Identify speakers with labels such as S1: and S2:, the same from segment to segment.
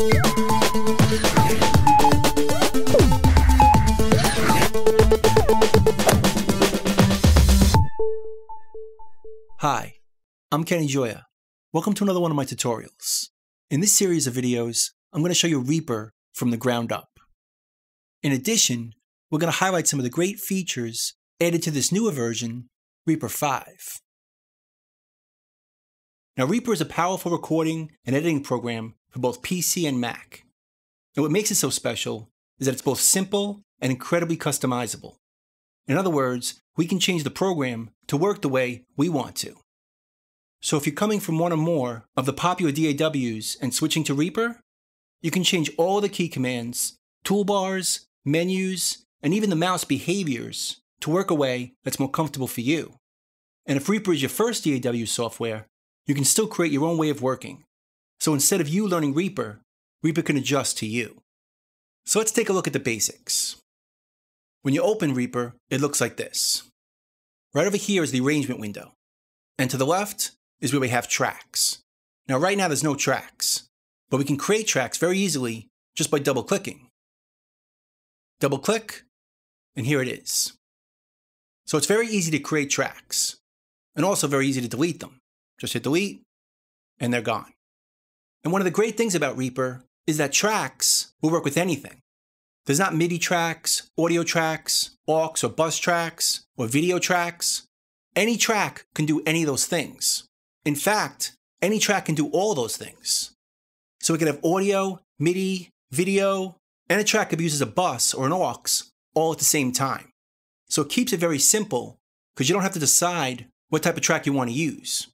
S1: Hi, I'm Kenny Gioia. Welcome to another one of my tutorials. In this series of videos, I'm going to show you Reaper from the ground up. In addition, we're going to highlight some of the great features added to this newer version, Reaper 5. Now, Reaper is a powerful recording and editing program for both PC and Mac. And what makes it so special is that it's both simple and incredibly customizable. In other words, we can change the program to work the way we want to. So if you're coming from one or more of the popular DAWs and switching to Reaper, you can change all the key commands, toolbars, menus, and even the mouse behaviors to work a way that's more comfortable for you. And if Reaper is your first DAW software, you can still create your own way of working. So instead of you learning Reaper, Reaper can adjust to you. So let's take a look at the basics. When you open Reaper, it looks like this. Right over here is the arrangement window. And to the left is where we have tracks. Now right now there's no tracks, but we can create tracks very easily just by double clicking. Double click, and here it is. So it's very easy to create tracks, and also very easy to delete them. Just hit delete, and they're gone. And one of the great things about Reaper is that tracks will work with anything. There's not MIDI tracks, audio tracks, aux or bus tracks, or video tracks. Any track can do any of those things. In fact, any track can do all those things. So we can have audio, MIDI, video, and a track could be used as a bus or an aux all at the same time. So it keeps it very simple because you don't have to decide what type of track you want to use.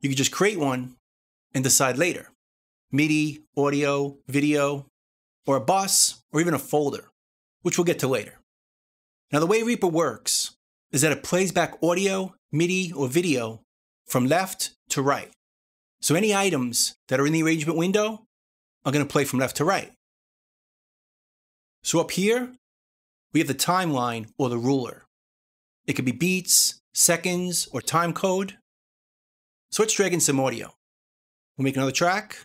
S1: You can just create one and decide later. MIDI, audio, video, or a bus, or even a folder, which we'll get to later. Now, the way Reaper works is that it plays back audio, MIDI, or video from left to right. So any items that are in the arrangement window are going to play from left to right. So up here, we have the timeline or the ruler. It could be beats, seconds, or time code. So let's drag in some audio. We'll make another track.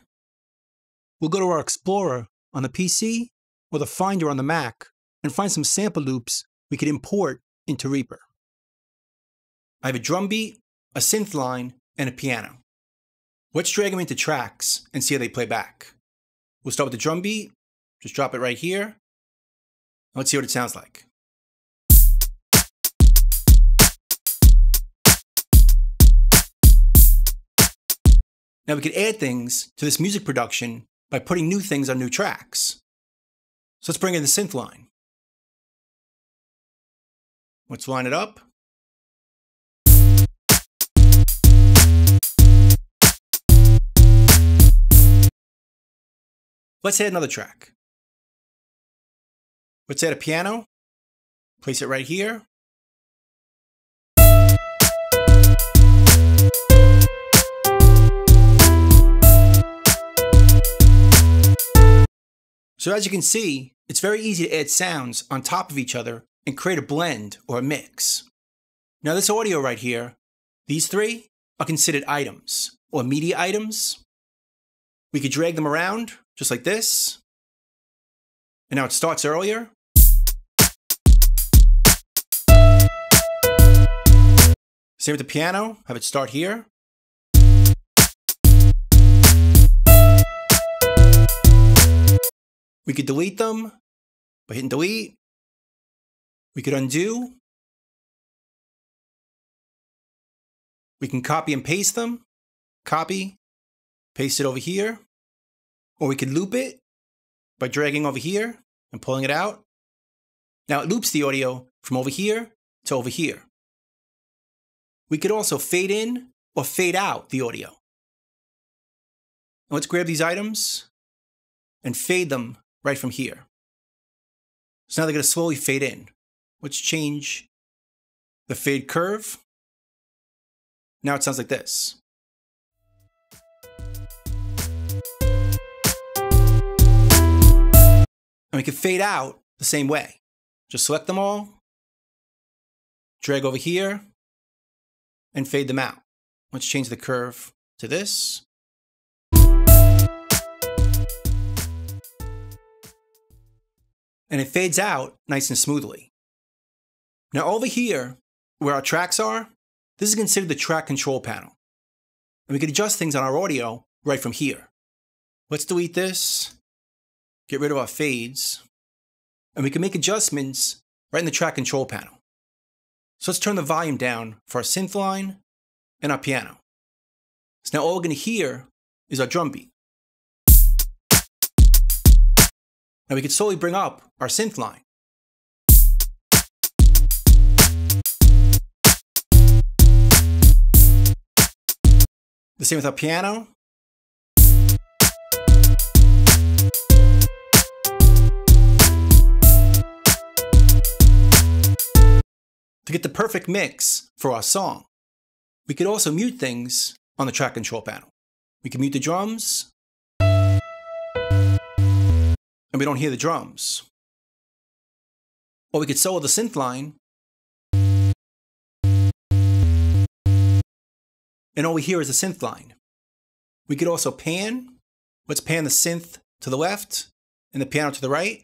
S1: We'll go to our Explorer on the PC or the Finder on the Mac and find some sample loops we could import into Reaper. I have a drum beat, a synth line, and a piano. Let's drag them into tracks and see how they play back. We'll start with the drum beat, just drop it right here. Let's see what it sounds like. Now we could add things to this music production by putting new things on new tracks. So let's bring in the synth line. Let's line it up. Let's add another track. Let's add a piano. Place it right here. So as you can see, it's very easy to add sounds on top of each other and create a blend or a mix. Now this audio right here, these three are considered items or media items. We could drag them around just like this. And now it starts earlier. Same with the piano, have it start here. We could delete them by hitting delete. We could undo. We can copy and paste them. Copy, paste it over here. Or we could loop it by dragging over here and pulling it out. Now it loops the audio from over here to over here. We could also fade in or fade out the audio. Let's grab these items and fade them right from here. So now they're going to slowly fade in. Let's change the fade curve. Now it sounds like this. And we can fade out the same way. Just select them all, drag over here, and fade them out. Let's change the curve to this. And it fades out nice and smoothly. Now over here, where our tracks are, this is considered the track control panel. And we can adjust things on our audio right from here. Let's delete this, get rid of our fades, and we can make adjustments right in the track control panel. So let's turn the volume down for our synth line and our piano. So now all we're going to hear is our drum beat. Now we could slowly bring up our synth line. The same with our piano. To get the perfect mix for our song, we could also mute things on the track control panel. We can mute the drums, and we don't hear the drums. Or we could solo the synth line, and all we hear is the synth line. We could also pan. Let's pan the synth to the left and the piano to the right.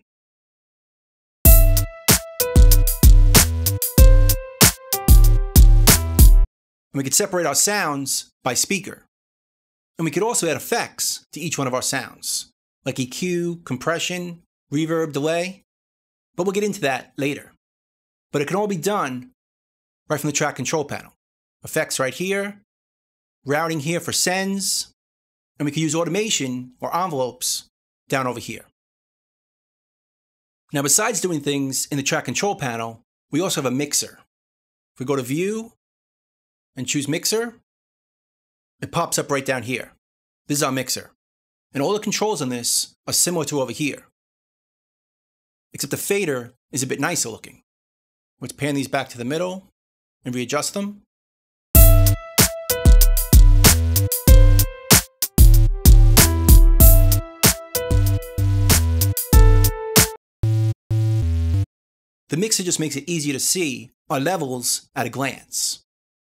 S1: And we could separate our sounds by speaker. And we could also add effects to each one of our sounds, like EQ, compression, reverb, delay. But we'll get into that later. But it can all be done right from the track control panel. Effects right here, routing here for sends, and we can use automation or envelopes down over here. Now, besides doing things in the track control panel, we also have a mixer. If we go to View and choose Mixer, it pops up right down here. This is our mixer. And all the controls on this are similar to over here. Except the fader is a bit nicer looking. Let's pan these back to the middle and readjust them. The mixer just makes it easier to see our levels at a glance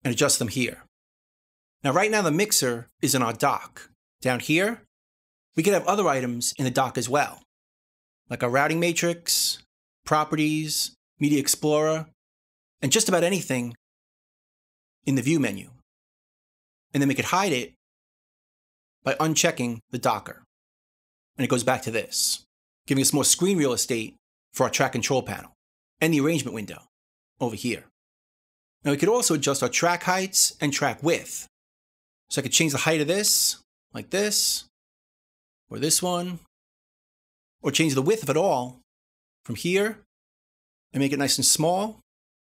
S1: and adjust them here. Now, right now, the mixer is in our dock. Down here, we could have other items in the dock as well, like our routing matrix, properties, media explorer, and just about anything in the view menu. And then we could hide it by unchecking the docker. And it goes back to this, giving us more screen real estate for our track control panel and the arrangement window over here. Now we could also adjust our track heights and track width. So I could change the height of this, like this, or this one, or change the width of it all from here and make it nice and small,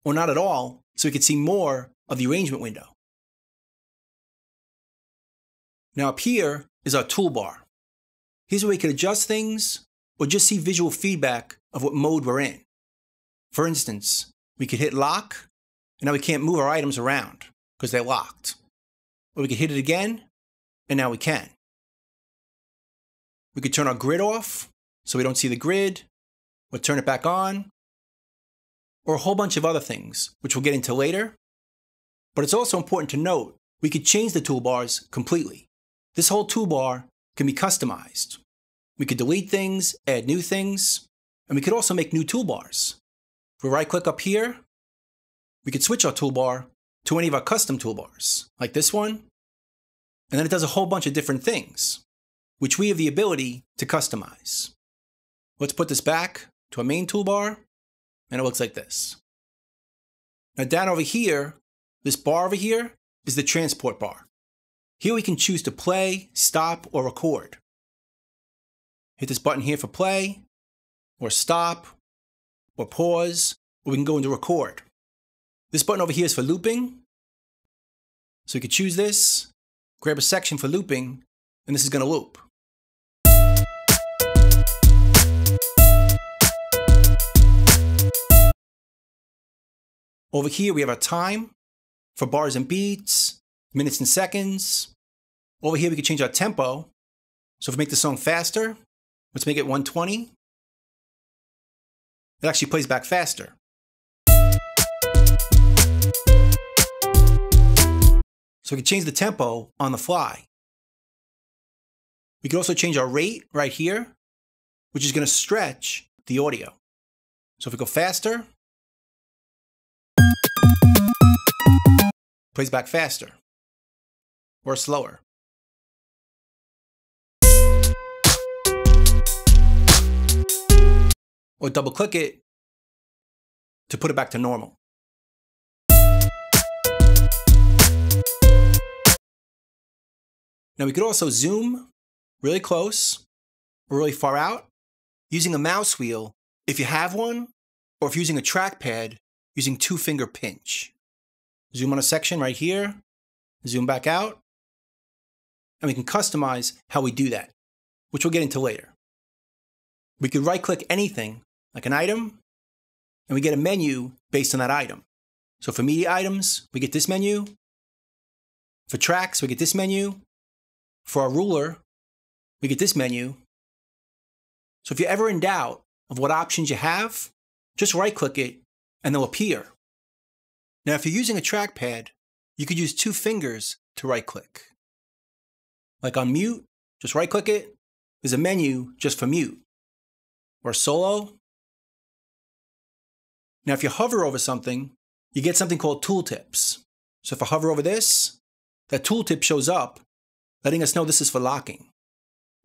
S1: or not at all, so we could see more of the arrangement window. Now up here is our toolbar. Here's where we can adjust things or just see visual feedback of what mode we're in. For instance, we could hit lock, and now we can't move our items around because they're locked. Or we could hit it again, and now we can. We could turn our grid off so we don't see the grid, or turn it back on, or a whole bunch of other things, which we'll get into later. But it's also important to note we could change the toolbars completely. This whole toolbar can be customized. We could delete things, add new things, and we could also make new toolbars. If we right click up here, we could switch our toolbar to any of our custom toolbars, like this one, and then it does a whole bunch of different things, which we have the ability to customize. Let's put this back to a main toolbar, and it looks like this. Now down over here, this bar over here is the transport bar. Here we can choose to play, stop, or record. Hit this button here for play, or stop, or pause, or we can go into record. This button over here is for looping. So we could choose this, grab a section for looping, and this is going to loop. Over here, we have our time for bars and beats, minutes and seconds. Over here, we can change our tempo. So if we make the song faster, let's make it 120. It actually plays back faster. So we can change the tempo on the fly. We can also change our rate right here, which is going to stretch the audio. So if we go faster, plays back faster or slower. Or double click it to put it back to normal. Now we could also zoom really close or really far out using a mouse wheel if you have one, or if using a trackpad using two finger pinch. Zoom on a section right here, zoom back out, and we can customize how we do that, which we'll get into later. We could right click anything, like an item, and we get a menu based on that item. So for media items, we get this menu. For tracks, we get this menu. For our ruler, we get this menu. So if you're ever in doubt of what options you have, just right click it and they'll appear. Now, if you're using a trackpad, you could use two fingers to right click. Like on mute, just right click it. There's a menu just for mute. Or solo. Now, if you hover over something, you get something called tooltips. So if I hover over this, that tooltip shows up, letting us know this is for locking.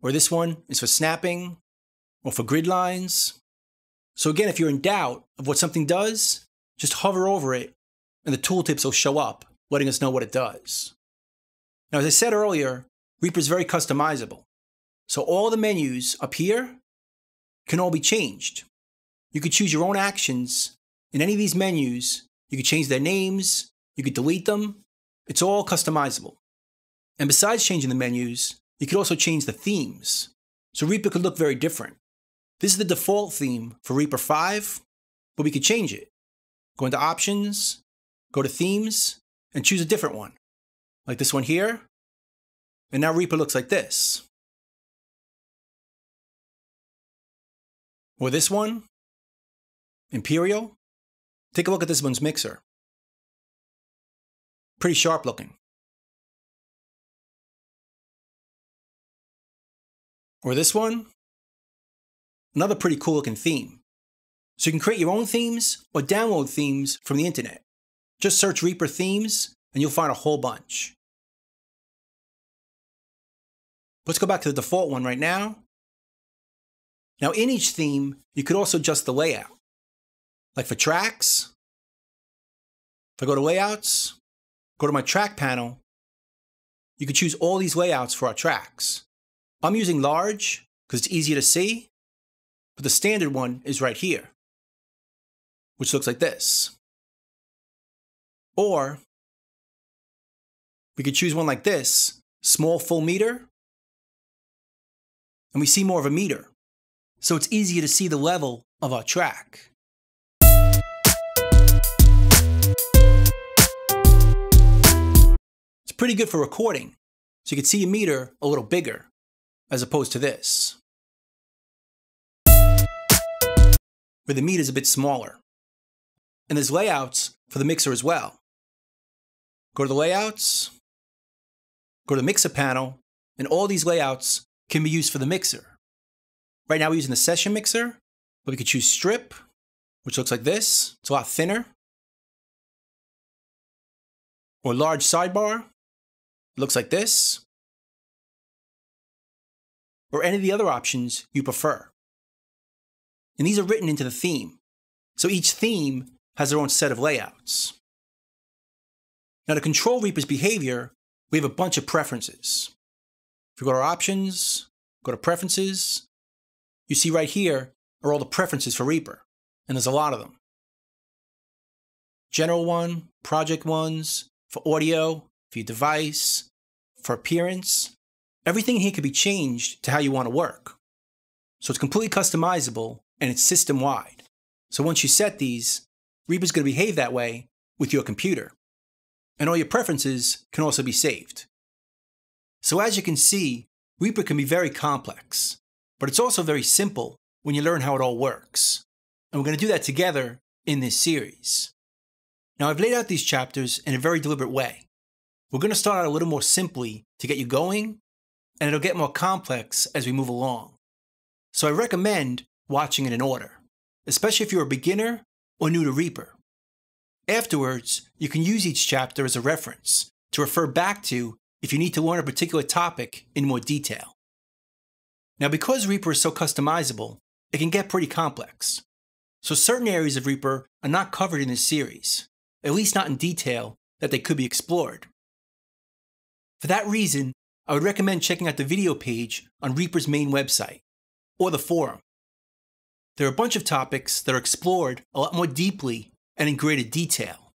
S1: Or this one is for snapping, or for grid lines. So again, if you're in doubt of what something does, just hover over it and the tooltips will show up, letting us know what it does. Now, as I said earlier, Reaper is very customizable. So all the menus up here can all be changed. You could choose your own actions in any of these menus. You could change their names, you could delete them. It's all customizable. And besides changing the menus, you could also change the themes. So Reaper could look very different. This is the default theme for Reaper 5, but we could change it. Go into Options, go to Themes, and choose a different one, like this one here. And now Reaper looks like this. Or this one, Imperial. Take a look at this one's mixer. Pretty sharp looking. Or this one, Another pretty cool looking theme. So you can create your own themes or download themes from the internet. Just search Reaper themes and you'll find a whole bunch. Let's go back to the default one right now. Now in each theme, you could also adjust the layout. Like for tracks, if I go to layouts, go to my track panel, you could choose all these layouts for our tracks. I'm using large because it's easier to see but the standard one is right here, which looks like this. Or we could choose one like this, small full meter, and we see more of a meter. So it's easier to see the level of our track. It's pretty good for recording, so you can see a meter a little bigger, as opposed to this. where the meter is a bit smaller. And there's layouts for the mixer as well. Go to the layouts, go to the mixer panel, and all these layouts can be used for the mixer. Right now we're using the session mixer, but we could choose strip, which looks like this. It's a lot thinner. Or large sidebar, looks like this. Or any of the other options you prefer. And these are written into the theme. So each theme has their own set of layouts. Now to control Reaper's behavior, we have a bunch of preferences. If we go to our options, go to preferences, you see right here are all the preferences for Reaper, and there's a lot of them. General one, project ones, for audio, for your device, for appearance. Everything here can be changed to how you want to work. So it's completely customizable and it's system wide. So once you set these, Reaper's going to behave that way with your computer. And all your preferences can also be saved. So as you can see, Reaper can be very complex, but it's also very simple when you learn how it all works. And we're going to do that together in this series. Now I've laid out these chapters in a very deliberate way. We're going to start out a little more simply to get you going, and it'll get more complex as we move along. So I recommend watching it in order. especially if you're a beginner or new to Reaper. Afterwards, you can use each chapter as a reference to refer back to if you need to learn a particular topic in more detail. Now, because Reaper is so customizable, it can get pretty complex. So certain areas of Reaper are not covered in this series, at least not in detail that they could be explored. For that reason, I would recommend checking out the video page on Reaper's main website, or the forum. There are a bunch of topics that are explored a lot more deeply and in greater detail.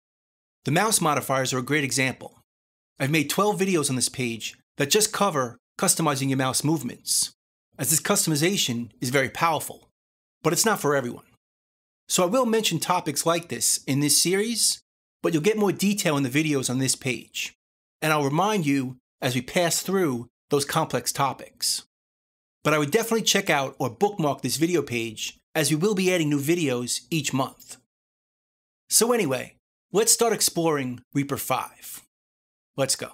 S1: The mouse modifiers are a great example. I've made 12 videos on this page that just cover customizing your mouse movements, as this customization is very powerful, but it's not for everyone. So I will mention topics like this in this series, but you'll get more detail in the videos on this page. And I'll remind you as we pass through those complex topics. But I would definitely check out or bookmark this video page as we will be adding new videos each month. So anyway, let's start exploring Reaper 5. Let's go.